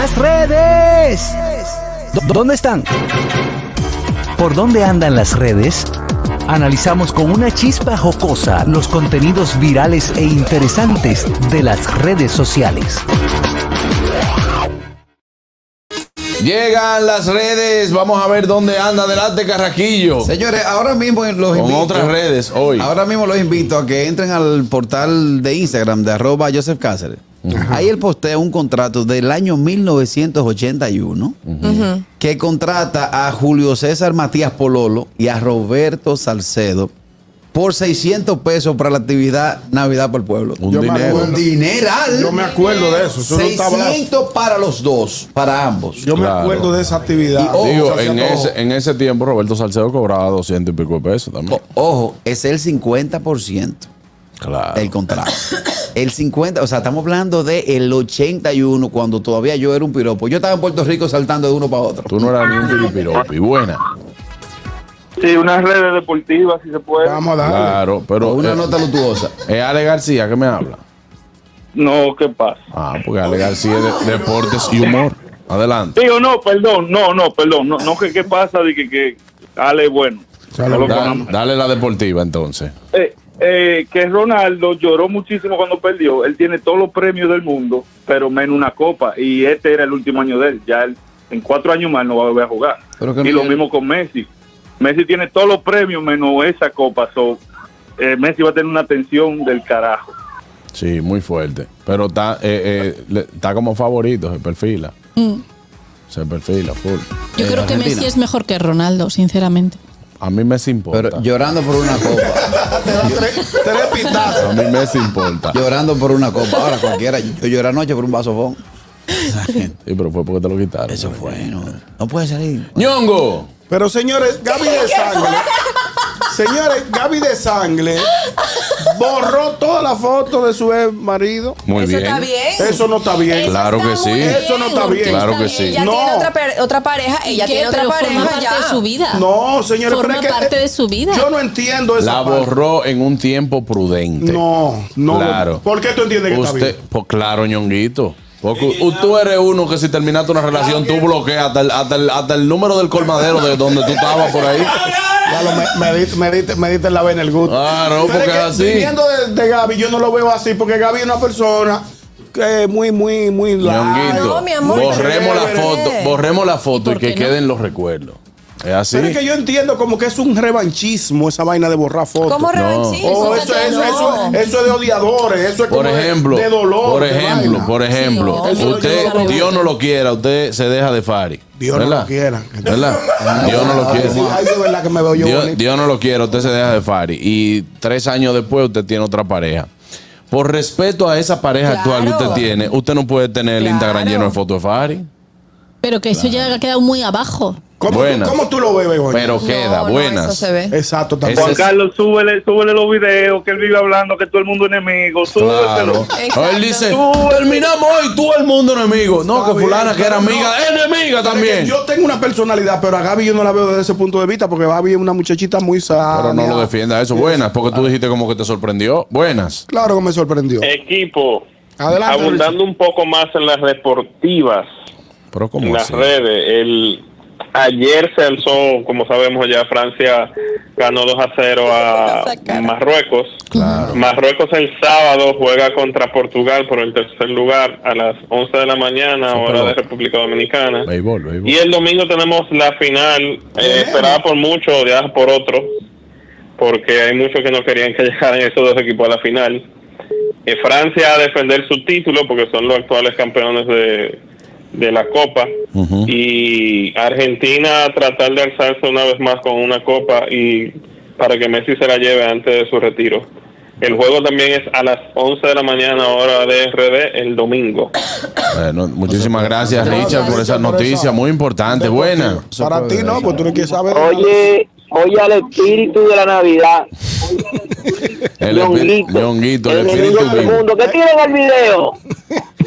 Las redes. ¿Dó- ¿Dónde están? ¿Por dónde andan las redes? Analizamos con una chispa jocosa los contenidos virales e interesantes de las redes sociales. Llegan las redes, vamos a ver dónde anda. Adelante, Carraquillo. Señores, ahora mismo los Con invito. otras redes hoy. Ahora mismo los invito a que entren al portal de Instagram de arroba Joseph Cáceres. Ahí él postea un contrato del año 1981 que contrata a Julio César Matías Pololo y a Roberto Salcedo por 600 pesos para la actividad Navidad para el Pueblo. Un Yo me dinero. acuerdo. Un dineral. Yo me acuerdo de eso. eso no estaba- 600 para los dos, para ambos. yo me acuerdo de esa actividad. Y, Digo, en ese, en ese tiempo Roberto Salcedo cobraba 200 y pico de pesos también. O- ojo, es el 50%. Claro. El contrato. El 50, o sea, estamos hablando del el 81, cuando todavía yo era un piropo. Yo estaba en Puerto Rico saltando de uno para otro. Tú no eras ni un piripiropi. Buena. Sí, unas redes deportivas, si se puede. Vamos a darle. Claro, pero. Una eh, nota lutuosa. Es Ale García que me habla. No, ¿qué pasa? Ah, porque Ale García es de deportes y humor. Adelante. Digo, no, perdón, no, no, perdón. No, no que qué pasa de que, que Ale, bueno. Sale no lo Da- ponemos. dale la deportiva entonces. Eh, eh, que Ronaldo lloró muchísimo cuando perdió. Él tiene todos los premios del mundo, pero menos una copa. Y este era el último año de él. Ya él, en cuatro años más no va a volver a jugar. Pero que y no lo mismo con Messi. Messi tiene todos los premios menos esa copa. So, eh, Messi va a tener una tensión del carajo. Sí, muy fuerte. Pero está, eh, eh, le- está como favorito, se perfila. Se perfila, full. Yo Eh, creo que Argentina. Messi es mejor que Ronaldo, sinceramente. A mí me importa. Pero llorando por una copa. Te da tres, tres A pitazos. mí me importa. llorando por una copa. Ahora cualquiera. Yo lloré anoche por un vaso fon. Sí, pero fue porque te lo quitaron. Eso fue. No, no puede salir. ñongo. Pero señores, Gaby de Sangre. Señores, Gaby de Sangre borró toda la foto de su ex marido. Muy Eso bien. está bien. Eso no está bien. Claro que sí. Eso no está bien. Claro que Está sí. Ella No. tiene otra, otra pareja, ella ¿Qué? tiene otra Pero forma pareja parte ya. de su vida. No, señores, Forma pero es que, parte de su vida. Yo no entiendo esa La parte. borró en un tiempo prudente. No, no. Claro. ¿Por qué tú entiendes que está Usted, bien? pues claro, ñonguito. Porque tú eres uno que si terminaste una relación, tú bloqueas hasta el, hasta, el, hasta el número del colmadero de donde tú estabas por ahí. Ya lo me, me, diste, me, diste, me diste la vena el gusto. Ah, no, Pero porque que es así. Viniendo de, de Gaby, yo no lo veo así, porque Gaby es una persona que es muy, muy, muy Ñonguito, No, mi amor, borremos la foto, borremos la foto y ¿Por que no? queden los recuerdos. Es así. Pero es que yo entiendo como que es un revanchismo esa vaina de borrar fotos. ¿Cómo No. revanchismo? Oh, Eso eso, eso, eso, es de odiadores, eso es Por como de- ejemplo, de, dolor. por ejemplo, por ejemplo, Sí, usted, no Dios no lo quiera, usted se deja de Fari. Dios no lo quiera. ¿Verdad? Dios no lo quiera. ay, de verdad que me veo yo Dios. Dios no lo quiere, usted se deja de Fari. Y tres años después usted tiene otra pareja. Por respeto a esa pareja actual que usted tiene, usted no puede tener el. Instagram lleno de fotos de Fari. Pero que eso ya ha quedado muy abajo. ¿Cómo, Buena. tú, ¿Cómo tú lo ves, Begoña? Pero queda, No, no, buenas. eso se ve. Exacto, también. Juan Carlos, súbele, súbele los videos que él vive hablando que todo el mundo es enemigo. Claro. Súbeselo. Exacto. Él dice, terminamos hoy, todo el mundo enemigo. No, Está que fulana bien, que era amiga, no. enemiga también. Yo tengo una personalidad, pero a Gaby yo no la veo desde ese punto de vista, porque Gaby es una muchachita muy sana. Pero no lo defienda eso. Buenas, porque tú dijiste como que te sorprendió. Buenas. Claro que me sorprendió. Equipo, Adelante. abundando un poco más en las deportivas, Pero en como las redes, el ayer se alzó, como sabemos ya, Francia ganó 2 a 0 a. Marruecos. Claro. Marruecos el sábado juega contra Portugal por el tercer lugar a las 11 de la mañana, hora de. República Dominicana. Béisbol, béisbol. Y el domingo tenemos la final, eh, esperada por muchos, odiada por otros, porque hay muchos que no querían que llegaran esos dos equipos a la final. Eh, Francia a defender su título, porque son los actuales campeones de, de la Copa, y Argentina tratar de alzarse una vez más con una Copa y para que Messi se la lleve antes de su retiro. El juego también es a las 11 de la mañana, hora de RD, el domingo. Bueno, muchísimas gracias, Richard, por esa noticia muy importante. Buena. Para ti no, pues tú no quieres saber. Oye, oye al espíritu de la Navidad. El Ñonguito, el espíritu vivo. ¿Qué tienen el video?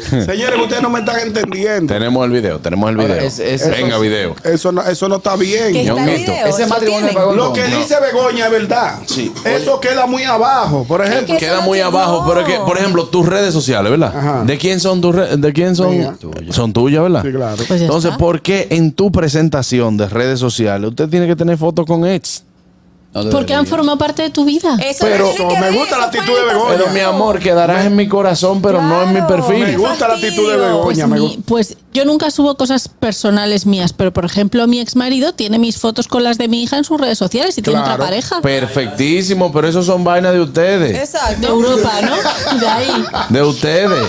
Señores, ustedes no me están entendiendo. Tenemos el video, tenemos el video. Ahora, es- es- Venga, video. Eso no, eso no está bien. ¿Qué está el Ñonguito. video? Ese ¿Eso matrimonio Lo que No. dice Begoña es verdad. Sí. Eso queda muy abajo. Por ejemplo, que eso Queda muy abajo, no. pero es que, por ejemplo, tus redes sociales, ¿verdad? Ajá. ¿De quién son tus redes? ¿De quién son? Son tuyas, ¿verdad? Sí, claro. Pues Entonces, está. ¿por qué en tu presentación de redes sociales usted tiene que tener fotos con ex? No Porque han formado parte de tu vida. Eso Pero- no me gusta la actitud de Begoña. Pero mi amor, quedarás en mi corazón, pero no en mi perfil. Me gusta la actitud de. Begoña. Pues, me mi- gusta. pues yo nunca subo cosas personales mías, pero por ejemplo mi ex marido tiene mis fotos con las de mi hija en sus redes sociales y tiene otra pareja. Perfectísimo, pero eso son vainas de ustedes. De Exacto. Europa, ¿no? De ahí. De ustedes.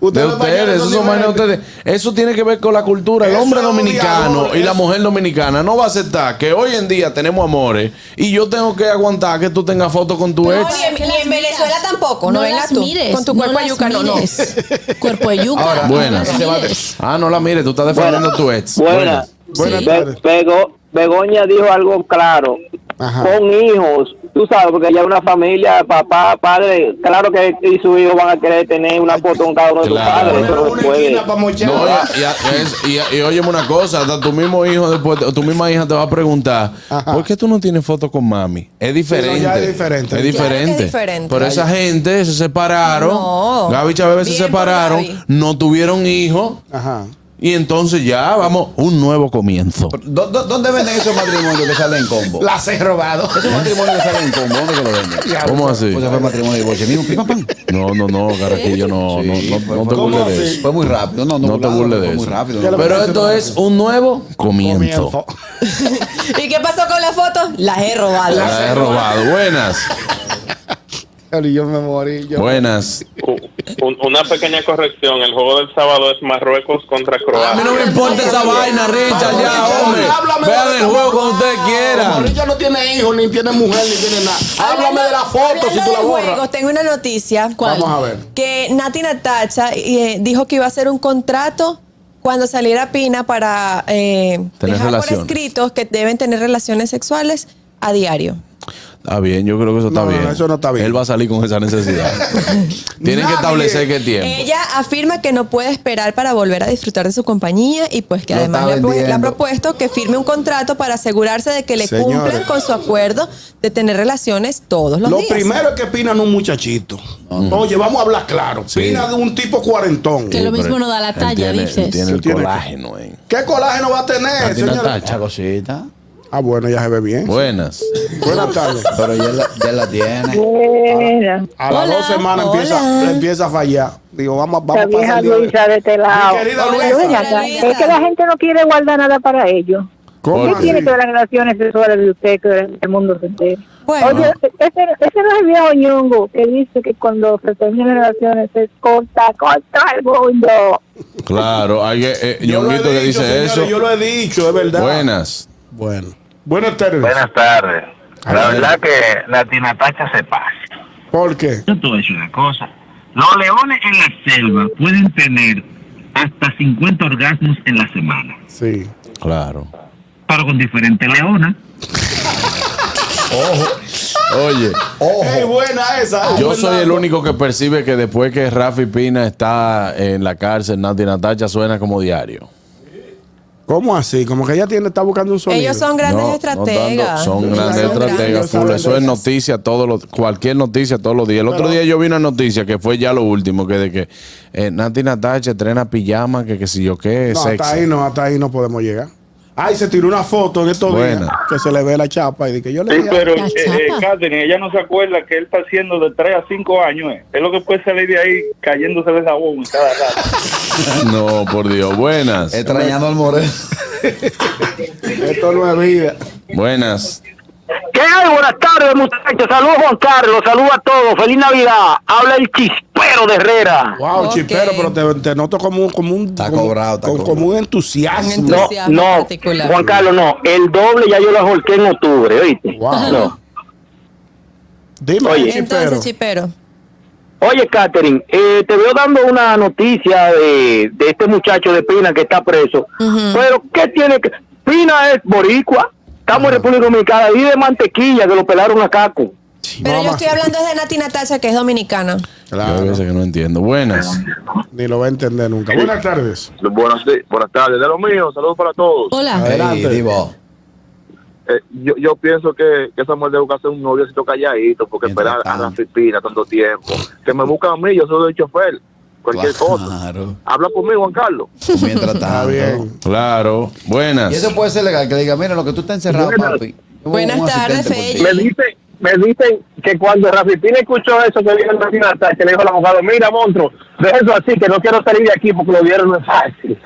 De ustedes, eso son vainas de ustedes. Eso tiene que ver con la cultura. El hombre dominicano y la mujer dominicana no va a aceptar que hoy en día tenemos amores y yo tengo que aguantar que tú tengas fotos con tu No, ex. ni en, ni en Venezuela tampoco. No, vengas las tú. mires. con tu cuerpo no de las yuca, no, no. Cuerpo de yuca. Ahora, no buenas. Ah, no la mires, tú estás defendiendo a tu ex. Buena. Buenas Sí. tardes. Be- Bego- Begoña dijo algo claro. Ajá. Con hijos, tú sabes, porque ya una familia, papá, padre, claro que y su hijo van a querer tener una foto con cada uno de sus Claro. padres. No puede. No, y, y, es- y- y óyeme una cosa, hasta tu mismo hijo después, tu misma hija te va a preguntar, Ajá. ¿por qué tú no tienes fotos con mami? Es diferente. ya es diferente. Es Claro que es diferente. Pero esa gente se separaron. No. Gaby Chávez se separaron, Gaby. no tuvieron hijos. Ajá. Y entonces ya vamos, un nuevo comienzo. ¿Dó- dó- ¿Dónde venden esos matrimonios que salen en combo? Las he robado. Esos matrimonios que salen en combo, ¿dónde que lo venden? ¿Cómo así? Pues fue matrimonio de divorcio. Mismo, pim. No, no, no, Carraquillo, no, no, Sí, no, fue- no te burles ¿cómo de eso. Fue muy rápido. No, no, No te burles de muy eso. rápido. ¿Qué no. le Pero esto rápido? es un nuevo comienzo. Comienzo. ¿Y qué pasó con la foto? Las he robado. La he robado. Buenas. Yo me morí. Yo. Buenas. Un- una pequeña corrección. El juego del sábado es Marruecos contra A mí Croacia. no me importa esa vaina, Richard, ya, hombre. Vean el juego foto. cuando ustedes quieran. Richard no tiene hijos, ni tiene mujer, ni tiene nada. Háblame de la foto si tú la borras. tengo una noticia. ¿Cuál? Vamos a ver. Que Nati Natacha eh, dijo que iba a hacer un contrato cuando saliera Pina para eh, Tener dejar relaciones. por escritos que deben tener relaciones sexuales a diario. Está bien, yo creo que eso está No, no, bien. eso no está bien. Él va a salir con esa necesidad. Tienen que establecer qué tiempo. Ella afirma que no puede esperar para volver a disfrutar de su compañía y pues que Lo además le ha, le propuesto que firme un contrato para asegurarse de que le Señores. cumplan con su acuerdo de tener relaciones todos los Lo días. primero es que Pina no es un muchachito. Oye, vamos a hablar claro. Sí. Pina de un tipo cuarentón. Que lo mismo no da la Él talla, él dices. Tiene el colágeno, eh. ¿Qué colágeno va a tener, señora? Natacha. Esa cosita. Ah, bueno, ya se ve bien. Buenas. Buenas tardes. Pero ya la, ya la tiene. Buena. A las dos semanas hola. empieza, le empieza a fallar. Digo, vamos, vamos La a pasar vieja Luisa de este lado. Mi querida Hola, Luisa. Es que la gente no quiere guardar nada para ellos. ¿Cómo ¿Qué así? tiene que ver las relaciones sexuales de usted que el mundo se entere? Bueno. Oye, ese, ese no es el viejo ñongo que dice que cuando se terminan las relaciones se corta, corta el mundo. Claro, hay que, eh, he Ñonguito que dice señores, eso. Yo lo he dicho, es verdad. Buenas. Bueno. Buenas tardes. Buenas tardes. A La ver. verdad que Nati Natacha se pasa. ¿Por qué? Yo te voy a decir una cosa. Los leones en la selva pueden tener hasta 50 orgasmos en la semana, Sí. Claro. pero con diferentes leonas. Oye, Ey, buena esa. yo Es soy el único que percibe que después que Rafi Pina está en la cárcel, Nati Natacha suena como diario. ¿Cómo así? Como que ella tiene, está buscando un sonido. Ellos son grandes No, no estrategas. tanto, son grandes son estrategas. grandes, full. Eso es noticia todos los, cualquier noticia todos los días. El otro día yo vi una noticia que fue ya lo último, que de que eh, Nati Natacha estrena pijama, que que si yo qué, No, sexy. hasta ahí no, hasta ahí no podemos llegar. Ay, se tiró una foto en estos días que se le ve la chapa y de que yo le Sí, pero eh, eh. Catherine, ella no se acuerda que él está haciendo de 3 a 5 años. eh. Es lo que puede salir de ahí cayéndose de jabón cada rato. No, por Dios. Buenas. Extrañando al moreno. Esto no es vida. Buenas. ¿Qué hay? Buenas tardes, muchachos. Saludos, Juan Carlos. Saludos a todos. Feliz Navidad. Habla el chispero de Herrera. Wow, Ok. chipero, pero te, te noto como, un- como un Está como, cobrado, está con- cobrado. como un entusiasmo. Un No, entusiasmo no, particular. Juan Carlos, no. El doble ya yo lo ahorqué en octubre, ¿oíste? Wow. No. Dime, Oye. chipero. Entonces, chipero. Oye, Catherine, eh, te veo dando una noticia de, de este muchacho de Pina que está preso. Pero, ¿qué tiene que...? Pina es boricua. Estamos en República Dominicana. Y de mantequilla que lo pelaron a Caco. Pero yo estoy hablando de Nati Natacha, que es dominicana. Yo a veces que no entiendo. Buenas. Ni lo va a entender nunca. Buenas tardes. Buenas, buenas tardes. De lo mío, saludos para todos. Hola. Adelante. Ey, Divo. Eh, yo, yo pienso que, que esa mujer debe buscarse un noviocito calladito porque Mientras esperar a la. Filipina tanto tiempo. Que me buscan a mí, yo soy el chofer. Cualquier cosa. Claro. Habla conmigo, Juan Carlos. Mientras Está tanto. bien. Claro. Buenas. Y eso puede ser legal, que le diga, mira, lo que tú estás encerrado, Buenas. papi. Buenas tardes. Fey. Me dicen, me dicen que cuando Rafi Pina escuchó eso que vino en la que le dijo al abogado, mira, monstruo, deja eso así, que no quiero salir de aquí porque lo vieron no es fácil.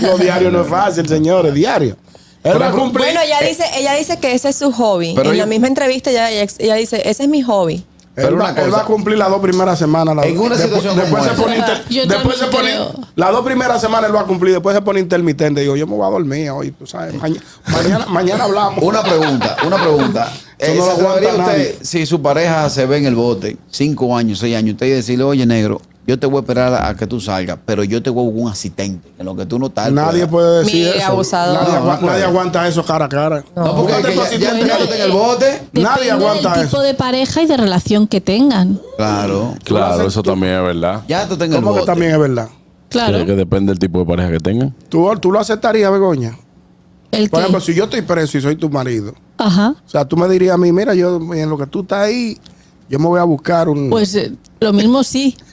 Lo diario no es fácil, señores. Diario. Bueno, ella dice, ella dice que ese es su hobby. Pero en la misma entrevista ella, ella dice, ese es mi hobby. Pero él, va, él cosa. va a cumplir las dos primeras semanas. la- En una después, situación después como se pone esa. inter- Yo después se pone las dos primeras semanas él va a cumplir después se pone intermitente digo yo me voy a dormir hoy tú sabes maña- mañana mañana hablamos Una pregunta, una pregunta. Eso Eh, no lo ¿se atrevería aguanta usted, nadie. si su pareja se ve en el bote, cinco años, seis años, usted y decirle, oye, negro, yo te voy a esperar a, que tú salgas, pero yo te voy a buscar un asistente, en lo que tú no estás. nadie puede decir Mire, eso abusador. nadie, No, no aguanta eso cara a cara No, porque Búscate es que ya, ya en el bote. Nadie Depende aguanta del eso. tipo de pareja y de relación que tengan. Claro. Claro, eso también es verdad. Ya tú en el ¿Cómo que bote. también es verdad Claro. Que, que depende del tipo de pareja que tengan. ¿Tú, tú lo aceptarías Begoña El por ejemplo si yo estoy preso y soy tu marido ajá. o sea tú me dirías a mí mira yo en lo que tú estás ahí yo me voy a buscar un Pues eh, lo mismo sí.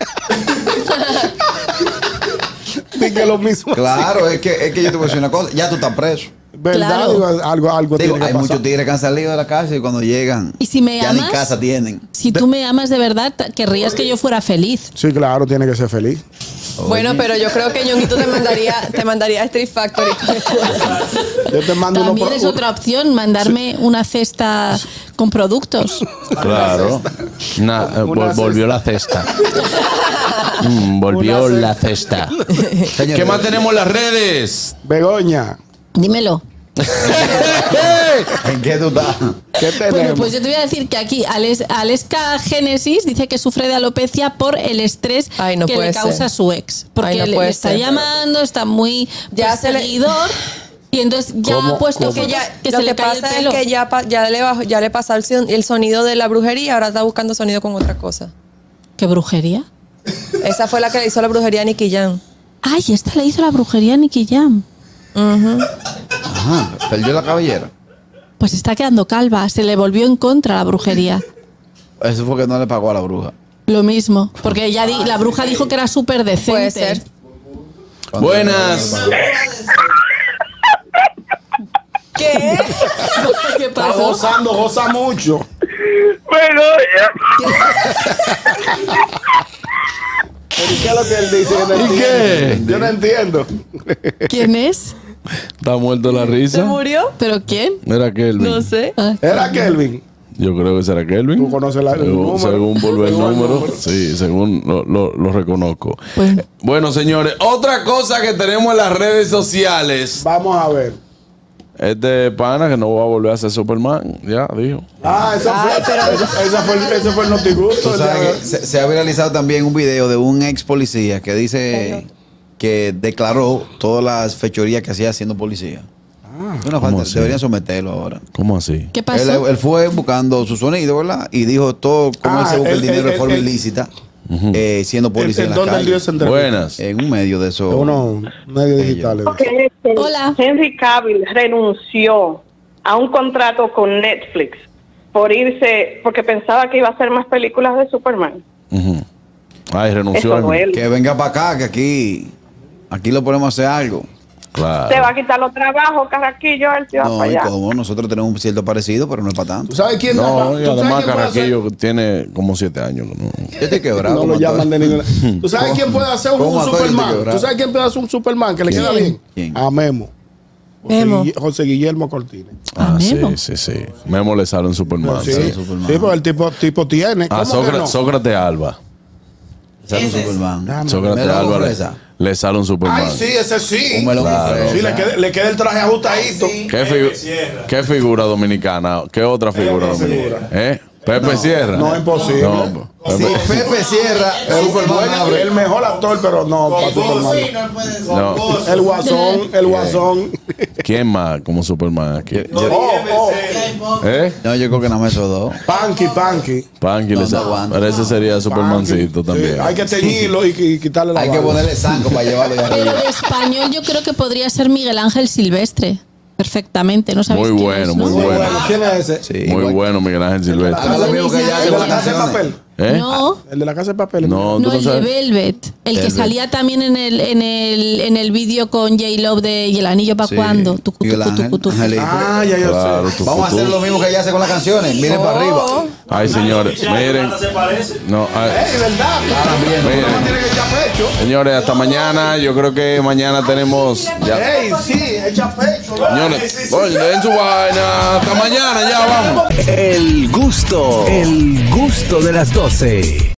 Di que lo mismo Claro, es que, es que yo te voy a decir una cosa, ya tú estás preso. verdad Claro. Digo, algo algo Digo, tiene que hay pasar. muchos tigres que han salido de la cárcel y cuando llegan, Y si me ya ni amas, casa tienen. si tú me amas de verdad, querrías que yo fuera feliz. Sí, claro, tiene que ser feliz. Bueno, pero yo creo que Ñonguito te mandaría, te mandaría a Street Factory. Yo te mando También pro- es otra opción, mandarme una cesta con productos. Claro. Eh, Una vol- volvió la cesta. Mm, volvió Una la cesta. ¿Qué más tenemos en las redes? Begoña, Dímelo. ¿En qué tú estás? ¿qué? Bueno, pues yo te voy a decir que aquí Ales- Aleska Génesis dice que sufre de alopecia por el estrés Ay, no que puede le causa ser. su ex. Porque Ay, no le, está ser. llamando, está muy Ya ya se le- seguidor. Y entonces ya ha puesto que, ya, que lo se que le cae el pasa pelo. es que ya, ya le bajó, ya le pasó el, son- el sonido de la brujería, ahora está buscando sonido con otra cosa. ¿Qué brujería? Esa fue la que le hizo la brujería a Nicky Jam. Ay, esta le hizo la brujería a Nicky Jam. Ajá, perdió la cabellera. Pues está quedando calva, se le volvió en contra la brujería. Eso fue que no le pagó a la bruja. Lo mismo, porque ella di- la bruja dijo que era súper decente. Puede ser. Buenas. ¿Qué? ¿Qué Está pasó? gozando, goza mucho. Bueno, ¿Pero qué es lo que él dice? ¿Y qué? Yo no entiendo. ¿Quién es? ¿Está muerto la ¿Se risa? murió? ¿Pero quién? Era Kelvin. No sé. Ah, Era Kelvin. Yo creo que será Kelvin. Tú conoces la- el según, número. según por ver el número. Sí, según lo, lo- lo reconozco. Pues- Bueno, señores, otra cosa que tenemos en las redes sociales. Vamos a ver. Este pana que no va a volver a ser Superman. Ya, dijo. Ah, eso fue, ese, ese fue, ese fue el notigusto. Se, se ha viralizado también un video de un ex policía que dice que declaró todas las fechorías que hacía siendo policía. Es una ¿cómo falta, deberían someterlo ahora. ¿Cómo así? ¿Qué Él, pasó? él fue buscando su sonido, ¿verdad? Y dijo todo cómo Ah, él se busca el, dinero de forma ilícita, eh, siendo policía ¿En en, la calle. Buenas. En un medio de esos. Unos medios digitales. Hola. Henry Cavill renunció a un contrato con Netflix por irse, porque pensaba que iba a hacer más películas de Superman. Ay, renunció. Eso al-. Que venga para acá, que aquí, aquí lo podemos hacer algo. Claro. Se va a quitar los trabajos, Carraquillo, él se va No, para allá. como nosotros tenemos un cierto parecido, pero no es para tanto. ¿Tú sabes quién No, ¿tú y además Carraquillo tiene como siete años. ¿no? Yo estoy quebrado. No lo llaman de ninguna. ¿Tú sabes ¿Cómo- quién puede hacer un, Superman? ¿Tú sabes quién puede hacer un Superman que le ¿Quién? queda bien? ¿Quién? A Memo. José, Memo. Guille- José Guillermo Cortines. Ah, sí, sí, sí. Memo le sale un Superman. sí, sí. Superman. sí, porque el tipo, tipo tiene. Ah, ¿Cómo que Sócrates, no? Sócrates Alba. Sale un Superman. Sócrates Alba le, sale un Superman. Ay, sí, ese sí. Un melón Claro. Sí, le queda, le queda el traje ajustadito. ¿Qué, figu- ¿Qué figura dominicana? ¿Qué otra figura dominicana? figura? ¿Eh? Pepe Sierra. No, imposible. No, Si Pepe- Pepe Sierra, Superman abre. el mejor actor, pero no para Superman. no. El guasón, el guasón. ¿Quién más como Superman aquí? Oh, oh. ¿Eh? No, yo creo que nada más esos dos. Panky, Panky. Panky le No, no. Pero ese sería Supermancito Sí, también. hay que teñirlo y, y quitarle la Hay que ponerle saco para llevarlo de Pero de español yo creo que podría ser Miguel Ángel Silvestre. Perfectamente, ¿no sabéis Muy quién bueno, es, no? muy bueno. ¿Quién es ese? Sí, Muy igual- bueno, Miguel Ángel Silvestre. ¿El de la casa de papel? ¿Eh? No, El de la casa de papel. No, tú no, no el de sabes. Velvet. El que salía también en el, en el, en el vídeo con J-Love de ¿Y el anillo para Sí. cuándo? Tucu, tucu, tucu, tucu. Ah, ya yo Claro, sé. tu Vamos a hacer lo mismo que ella hace con las canciones. Miren para arriba. Ay, señores, miren. No, ay, Es verdad. miren. No tiene que echar pecho. Señores, hasta mañana. Yo creo que mañana tenemos. Ya. Ey, sí, echa pecho. Señores, den su vaina. Hasta mañana, ya vamos. El gusto, el gusto de las 12.